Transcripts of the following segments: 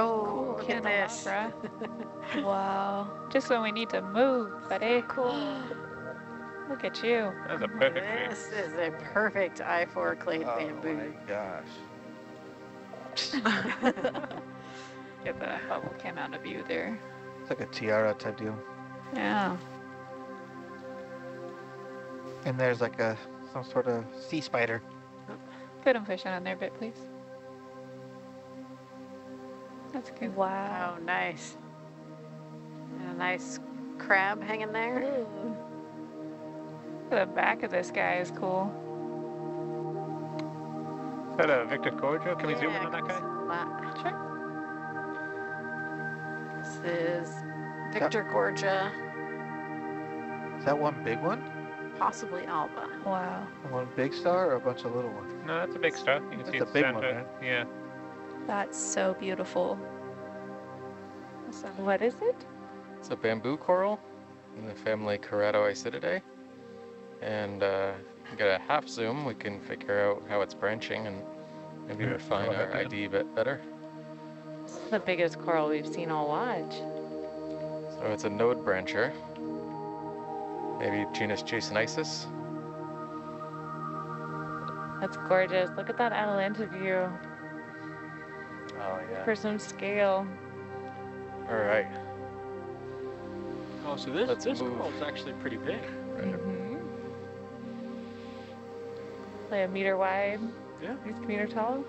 Oh, Cool, look at this. Wow. Just when we need to move, buddy. Cool. Look at you. That's a perfect tree. This is a perfect I-4 clade bamboo. Oh bamboo. my gosh. Get the bubble cam out of view there. It's like a tiara type deal. Yeah. And there's like a some sort of sea spider. Put them fish on there a bit, please. That's good. Wow. Oh, nice. And a nice crab hanging there. Ooh. The back of this guy is cool. Is that a Victorgorgia? Can we zoom in on that guy? zoom on that? Sure. This is Victorgorgia, Is that one big one? possibly Alba. Wow. One big star or a bunch of little ones? No, that's a big star. You can see That's a it's big Santa. one, right? Yeah. That's so beautiful. Awesome. What is it? It's a bamboo coral in the family Keratoisididae. And uh, get a half zoom, we can figure out how it's branching and maybe Yeah, refine our ahead, ID a bit better. This is the biggest coral we've seen all watch. So it's a node brancher. Maybe genus Jasonisis. That's gorgeous. Look at that Atalanta view Oh yeah. for some scale. All right. Oh, so this, Let's this move. coral's actually pretty big. Right. Mm-hmm. Like a meter wide, Yeah. at least a meter tall,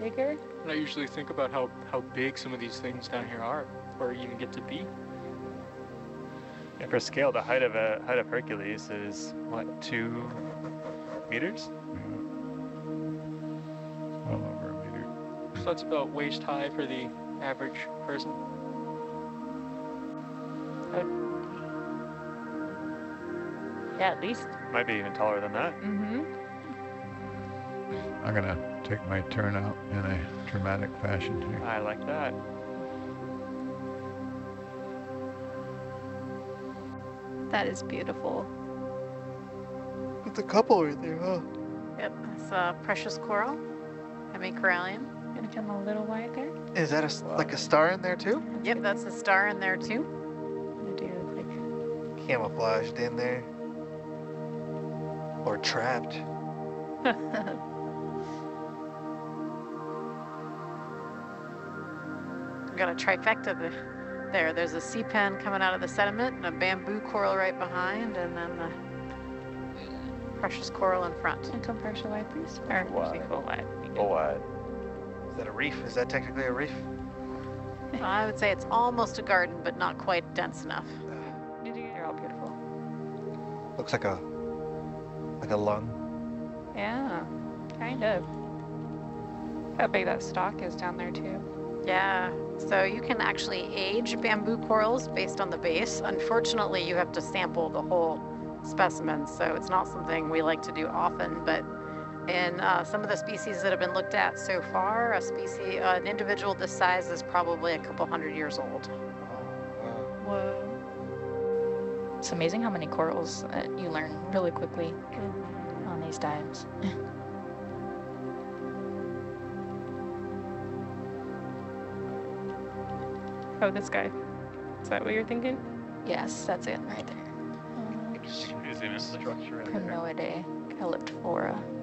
bigger. And I usually think about how, how big some of these things down here are, or even get to be. And for scale, the height of a height of Hercules is what two meters? So that's about waist high for the average person. Yeah, at least. Might be even taller than that. Mm-hmm. I'm gonna take my turn out in a dramatic fashion here. I like that. That is beautiful. It's a couple right there, huh? Yep, it's a precious coral, hemicorallium. Gonna come a little wide there. Is that a, s- like a star in there too? Yep, that's a star in there too. Gonna do like Camouflaged in there. Or trapped. We've got a trifecta there. There's a sea pen coming out of the sediment and a bamboo coral right behind, and then the precious coral in front. and come partial wide, please. Or Wide. actually full wide. would. Full wide. Is that a reef? Is that technically a reef? I would say it's almost a garden, but not quite dense enough. They're all beautiful. Looks like a like a lung. Yeah, kind of. How big that stalk is down there too. Yeah, so you can actually age bamboo corals based on the base. Unfortunately, you have to sample the whole specimen, so it's not something we like to do often, but in uh, some of the species that have been looked at so far, a species, an individual this size is probably a couple hundred years old. Whoa. It's amazing how many corals uh, you learn really quickly on these dives. Oh, this guy. Is that what you're thinking? yes, that's it right there. Zoom in. Structure right there. Primnoidae calyptrophora.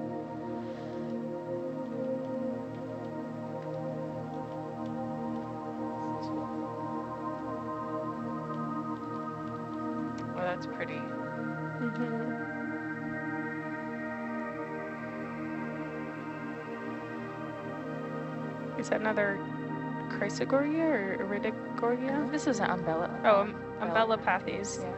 That's pretty. Is that another Chrysogorgia or Iridogorgia? This is an umbella. Oh, um, Umbellapathes. Yeah.